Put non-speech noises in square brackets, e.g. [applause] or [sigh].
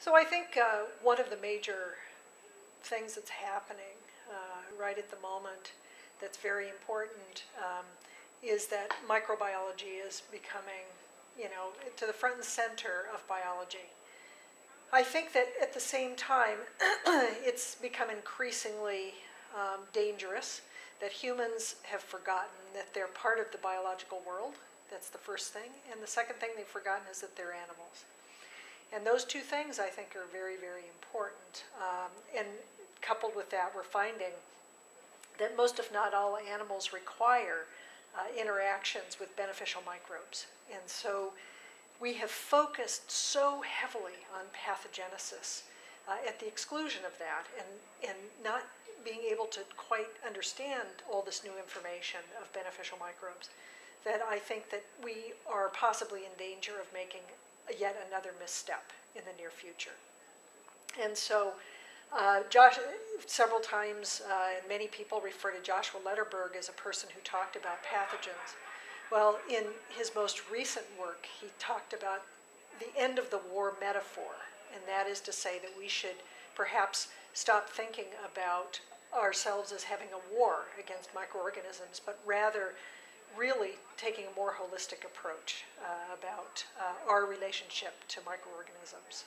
So I think uh, one of the major things that's happening uh, right at the moment that's very important um, is that microbiology is becoming, you know, to the front and center of biology. I think that at the same time, [clears throat] it's become increasingly um, dangerous that humans have forgotten that they're part of the biological world. That's the first thing. And the second thing they've forgotten is that they're animals. And those two things, I think, are very, very important. Um, and coupled with that, we're finding that most, if not all, animals require uh, interactions with beneficial microbes. And so we have focused so heavily on pathogenesis uh, at the exclusion of that and, and not being able to quite understand all this new information of beneficial microbes that I think that we are possibly in danger of making yet another misstep in the near future. And so, uh, Josh, several times, uh, and many people refer to Joshua Lederberg as a person who talked about pathogens. Well, in his most recent work, he talked about the end of the war metaphor, and that is to say that we should perhaps stop thinking about ourselves as having a war against microorganisms, but rather really taking a more holistic approach uh, about uh, our relationship to microorganisms.